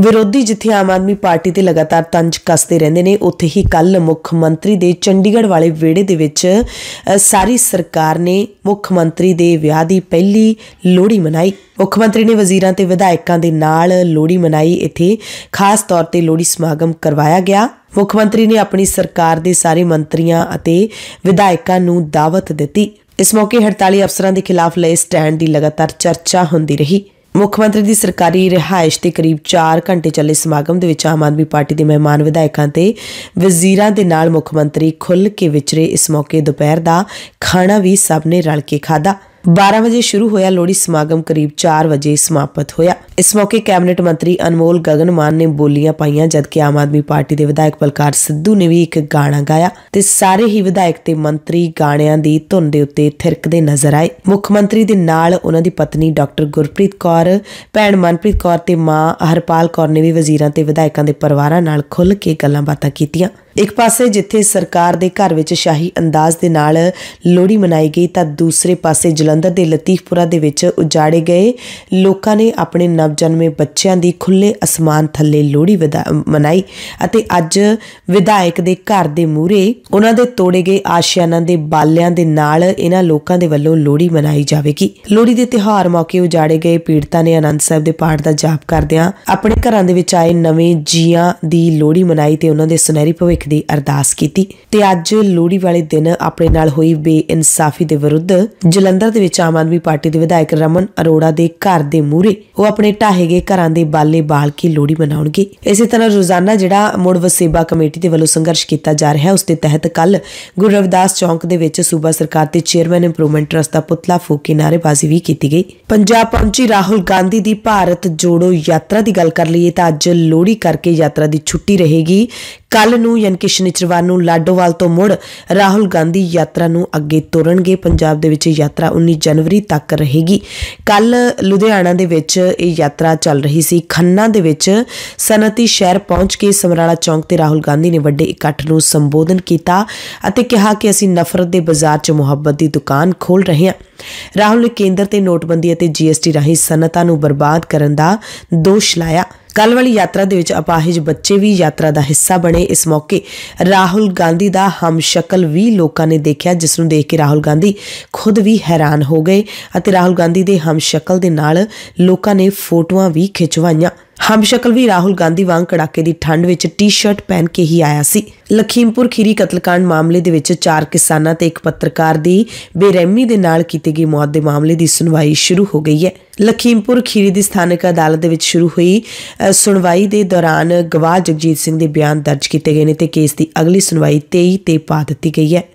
ਵਿਰੋਧੀ ਜਿੱਥੇ ਆਮ ਆਦਮੀ ਪਾਰਟੀ ਤੇ ਲਗਾਤਾਰ ਤੰਜ ਕੱਸਦੇ ਰਹਿੰਦੇ ਨੇ, ਉੱਥੇ ਹੀ ਕੱਲ ਮੁੱਖ ਮੰਤਰੀ ਦੇ ਚੰਡੀਗੜ੍ਹ ਵਾਲੇ ਵਿਹੜੇ ਦੇ ਵਿੱਚ ਸਾਰੀ ਸਰਕਾਰ ਨੇ ਮੁੱਖ ਮੰਤਰੀ ਦੇ ਵਿਆਹ ਦੀ ਪਹਿਲੀ ਲੋਹੜੀ ਮਨਾਈ। ਮੁੱਖ ਮੰਤਰੀ ਨੇ ਵਜ਼ੀਰਾਂ ਤੇ ਵਿਧਾਇਕਾਂ ਦੇ ਨਾਲ ਲੋਹੜੀ ਮਨਾਈ। ਇੱਥੇ ਖਾਸ ਤੌਰ ਤੇ ਲੋਹੜੀ ਸਮਾਗਮ ਕਰਵਾਇਆ ਗਿਆ। ਮੁੱਖ ਮੰਤਰੀ ਨੇ ਆਪਣੀ ਸਰਕਾਰ ਦੇ ਸਾਰੇ ਮੰਤਰੀਆਂ ਅਤੇ ਵਿਧਾਇਕਾਂ ਨੂੰ ਦਾਵਤ ਦਿੱਤੀ। ਇਸ ਮੌਕੇ ਹੜਤਾਲੀ ਅਫਸਰਾਂ ਦੇ ਖਿਲਾਫ ਲਏ ਸਟੈਂਡ ਦੀ ਲਗਾਤਾਰ ਚਰਚਾ ਹੁੰਦੀ ਰਹੀ। ਮੁੱਖ ਮੰਤਰੀ ਦੀ ਸਰਕਾਰੀ ਰਿਹਾਇਸ਼ ਤੇ ਕਰੀਬ 4 ਘੰਟੇ ਚੱਲੇ ਸਮਾਗਮ ਦੇ ਵਿੱਚ ਆਮ ਆਦਮੀ ਪਾਰਟੀ ਦੇ ਮਹਿਮਾਨ ਵਿਧਾਇਕਾਂ ਤੇ ਵਜ਼ੀਰਾਂ ਦੇ ਨਾਲ ਮੁੱਖ ਮੰਤਰੀ ਖੁੱਲ੍ਹ ਕੇ ਵਿਚਰੇ ਇਸ ਮੌਕੇ ਦੁਪਹਿਰ ਦਾ ਖਾਣਾ ਵੀ ਸਭ ਨੇ ਰਲ ਕੇ ਖਾਧਾ। 12 ਵਜੇ ਸ਼ੁਰੂ ਹੋਇਆ ਲੋਹੜੀ ਸਮਾਗਮ, ਕਰੀਬ 4 ਵਜੇ ਸਮਾਪਤ ਹੋਇਆ। ਇਸ ਮੌਕੇ ਕੈਬਨਿਟ ਮੰਤਰੀ ਅਨਮੋਲ ਗਗਨ ਮਾਨ ਨੇ ਬੋਲੀਆਂ ਪਾਈਆਂ, ਜਦਕਿ ਆਮ ਆਦਮੀ ਪਾਰਟੀ ਦੇ ਵਿਧਾਇਕ ਬਲਕਾਰ ਸਿੱਧੂ ਨੇ ਵੀ ਇੱਕ ਗਾਣਾ ਗਾਇਆ ਤੇ ਸਾਰੇ ਹੀ ਵਿਧਾਇਕ ਤੇ ਮੰਤਰੀ ਗਾਣਿਆਂ ਦੀ ਧੁਨ ਦੇ ਉੱਤੇ ਥਿਰਕਦੇ ਨਜ਼ਰ ਆਏ। ਮੁੱਖ ਮੰਤਰੀ ਦੇ ਨਾਲ ਉਹਨਾਂ ਦੀ ਪਤਨੀ ਡਾਕਟਰ ਗੁਰਪ੍ਰੀਤ ਕੌਰ, ਭੈਣ ਮਨਪ੍ਰੀਤ ਕੌਰ ਤੇ ਮਾਂ ਹਰਪਾਲ ਕੌਰ ਨੇ ਵੀ ਵਜ਼ੀਰਾਂ ਤੇ ਵਿਧਾਇਕਾਂ ਦੇ ਪਰਿਵਾਰਾਂ ਨਾਲ ਖੁੱਲ੍ਹ ਕੇ ਗੱਲਾਂ ਬਾਤਾਂ ਕੀਤੀਆਂ। ਇੱਕ ਪਾਸੇ ਜਿੱਥੇ ਸਰਕਾਰ ਦੇ ਘਰ ਵਿੱਚ ਸ਼ਾਹੀ ਅੰਦਾਜ਼ ਦੇ ਨਾਲ ਲੋਹੜੀ ਮਨਾਈ ਗਈ, ਤਾਂ ਦੂਸਰੇ ਪਾਸੇ ਜਲੰਧਰ ਦੇ ਲਤੀਫਪੁਰਾ ਦੇ ਵਿੱਚ ਉਜਾੜੇ ਗਏ। ਲੋਕਾਂ ਨੇ ਆਪਣੇ ਨਵਜਨਮੇ ਬੱਚਿਆਂ ਦੀ ਖੁੱਲੇ ਅਸਮਾਨ ਥੱਲੇ ਲੋਹੜੀ ਮਨਾਈ ਅਤੇ ਅੱਜ ਵਿਧਾਇਕ ਦੇ ਘਰ ਦੇ ਮੂਹਰੇ ਉਹਨਾਂ ਦੇ ਤੋੜੇ ਗਏ ਆਸ਼ਿਆਨਾਂ ਦੇ ਬਾਲਿਆਂ ਦੇ ਨਾਲ ਇਹਨਾਂ ਲੋਕਾਂ ਦੇ ਵੱਲੋਂ ਲੋਹੜੀ ਮਨਾਈ ਜਾਵੇਗੀ। ਲੋਹੜੀ ਦੇ ਤਿਉਹਾਰ ਮੌਕੇ ਉਜਾੜੇ ਗਏ ਪੀੜਤਾਂ ਨੇ ਆਨੰਦ ਸਾਹਿਬ ਦੇ ਪਾਠ ਦਾ ਜਾਪ ਕਰਦਿਆਂ ਆਪਣੇ ਘਰਾਂ ਦੇ ਵਿੱਚ ਆਏ ਨਵੇਂ ਜੀਆਂ ਦੀ ਲੋਹੜੀ ਮਨਾਈ ਤੇ ਉਹਨਾਂ ਦੇ ਸੁਨਹਿਰੀ ਭਵਿੱਖ ਦੀ ਅਰਦਾਸ ਕੀਤੀ ਤੇ ਅੱਜ ਲੋਹੜੀ ਵਾਲੇ ਦਿਨ ਆਪਣੇ ਨਾਲ ਹੋਈ ਬੇਇਨਸਾਫੀ ਦੇ ਵਿਰੁੱਧ ਜਲੰਧਰ ਦੇ ਵਿੱਚ ਆਮ ਆਦਮੀ ਪਾਰਟੀ ਦੇ ਵਿਧਾਇਕ ਰਮਨ ਅਰੋੜਾ ਦੇ ਘਰ ਦੇ ਮੂਹਰੇ ਉਹ ਆਪਣੇ ਢਾਹੇ ਗਏ ਘਰਾਂ ਦੇ ਬਾਲੇ ਬਾਲ ਕੇ ਲੋਹੜੀ ਮਨਾਉਣਗੇ। ਇਸੇ ਤਰ੍ਹਾਂ ਰੋਜ਼ਾਨਾ ਜਿਹੜਾ ਮੁੜ ਵਸੇਬਾ ਕਮੇਟੀ ਦੇ ਵੱਲੋਂ ਸੰਘਰਸ਼ ਕੀਤਾ ਜਾ ਰਿਹਾ ਹੈ ਉਸ ਦੇ ਤਹਿਤ ਕੱਲ ਗੁਰੂ ਰਵਿਦਾਸ ਚੌਂਕ ਦੇ ਵਿੱਚ ਸੂਬਾ ਸਰਕਾਰ ਤੇ ਚੇਅਰਮੈਨ ਇੰਪਰੂਵਮੈਂਟ ਟਰਸਟ ਦਾ ਪੁਤਲਾ ਫੂਕ ਕੇ ਨਾਅਰੇਬਾਜ਼ੀ ਵੀ ਕੀਤੀ ਗਈ। ਪੰਜਾਬ ਪਹੁੰਚੀ ਰਾਹੁਲ ਗਾਂਧੀ ਦੀ ਭਾਰਤ ਜੋੜੋ ਯਾਤਰਾ ਦੀ ਗੱਲ ਕਰ ਲਈਏ ਤਾਂ ਅੱਜ ਲੋਹੜੀ ਕਰਕੇ ਯਾਤਰਾ ਦੀ ਛੁੱਟੀ ਰਹੇਗੀ। ਕੱਲ ਨੂੰ ਯਾਨੀ ਕਿ ਸ਼ਨੀਚਰਵਾਰ ਨੂੰ ਲਾਡੋਵਾਲ ਤੋਂ ਮੁੜ ਰਾਹੁਲ ਗਾਂਧੀ ਯਾਤਰਾ ਨੂੰ ਅੱਗੇ ਤੁਰਨਗੇ। ਪੰਜਾਬ ਦੇ ਵਿੱਚ ਇਹ ਯਾਤਰਾ 19 ਜਨਵਰੀ ਤੱਕ ਰਹੇਗੀ। ਕੱਲ ਲੁਧਿਆਣਾ ਦੇ ਵਿੱਚ ਇਹ ਯਾਤਰਾ ਚੱਲ ਰਹੀ ਸੀ। ਖੰਨਾ ਦੇ ਵਿੱਚ ਸਨਅਤੀ ਸ਼ਹਿਰ ਪਹੁੰਚ ਕੇ ਸਮਰਾਲਾ ਚੌਂਕ ਤੇ ਰਾਹੁਲ ਗਾਂਧੀ ਨੇ ਵੱਡੇ ਇਕੱਠ ਨੂੰ ਸੰਬੋਧਨ ਕੀਤਾ ਅਤੇ ਕਿਹਾ ਕਿ ਅਸੀਂ ਨਫ਼ਰਤ ਦੇ ਬਾਜ਼ਾਰ 'ਚ ਮੁਹੱਬਤ ਦੀ ਦੁਕਾਨ ਖੋਲ ਰਹੇ ਹਾਂ। ਰਾਹੁਲ ਨੇ ਕੇਂਦਰ ਤੇ ਨੋਟਬੰਦੀ ਅਤੇ ਜੀਐਸਟੀ ਰਾਹੀਂ ਸਨਅਤਾਂ ਨੂੰ ਬਰਬਾਦ ਕਰਨ ਦਾ ਦੋਸ਼ ਲਾਇਆ। ਕੱਲ ਵਾਲੀ ਯਾਤਰਾ ਦੇ ਵਿੱਚ ਅਪਾਹਿਜ ਬੱਚੇ ਵੀ ਯਾਤਰਾ ਦਾ ਹਿੱਸਾ ਬਣੇ। ਇਸ ਮੌਕੇ ਰਾਹੁਲ ਗਾਂਧੀ ਦਾ ਹਮਸ਼ਕਲ ਵੀ ਲੋਕਾਂ ਨੇ ਦੇਖਿਆ, ਜਿਸ ਨੂੰ ਦੇਖ ਕੇ ਰਾਹੁਲ ਗਾਂਧੀ ਖੁਦ ਵੀ ਹੈਰਾਨ ਹੋ ਗਏ ਅਤੇ ਰਾਹੁਲ ਗਾਂਧੀ ਦੇ ਹਮਸ਼ਕਲ ਦੇ ਨਾਲ ਲੋਕਾਂ ਨੇ ਫੋਟੋਆਂ ਵੀ ਖਿਚਵਾਈਆਂ। ਹਮਸ਼ਕਲ ਵੀ ਰਾਹੁਲ ਗਾਂਧੀ ਵਾਂਗ ਕੜਾਕੇ ਦੀ ਠੰਡ ਵਿੱਚ ਟੀ-ਸ਼ਰਟ ਪਹਿਨ ਕੇ ਹੀ ਆਇਆ ਸੀ। ਲਖੀਮਪੁਰ ਖੀਰੀ ਕਤਲकांड ਮਾਮਲੇ ਦੇ ਵਿੱਚ ਚਾਰ ਕਿਸਾਨਾਂ ਤੇ ਇੱਕ ਪੱਤਰਕਾਰ ਦੀ ਬੇਰਹਿਮੀ ਦੇ ਨਾਲ ਕੀਤੀ ਗਈ ਮੌਤ ਦੇ ਮਾਮਲੇ ਦੀ ਸੁਣਵਾਈ ਸ਼ੁਰੂ ਹੋ ਗਈ ਹੈ। ਲਖੀਮਪੁਰ ਖੀਰੀ ਦੀ ਸਥਾਨਕ ਅਦਾਲਤ ਦੇ ਵਿੱਚ ਸ਼ੁਰੂ ਹੋਈ ਸੁਣਵਾਈ ਦੇ ਦੌਰਾਨ ਗਵਾਹ ਜਗਜੀਤ ਸਿੰਘ ਦੇ ਬਿਆਨ ਦਰਜ ਕੀਤੇ ਗਏ ਨੇ ਤੇ ਕੇਸ ਦੀ ਅਗਲੀ ਸੁਣਵਾਈ 23 ਤੇ ਪਾ ਦਿੱਤੀ ਗਈ ਹੈ।